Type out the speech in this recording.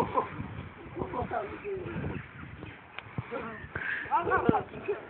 What are you doing?